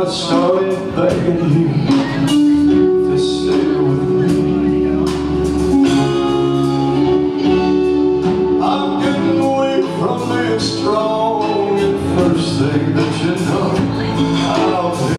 I started begging you to stay with me. I'm getting away from being strong, and first thing that you know.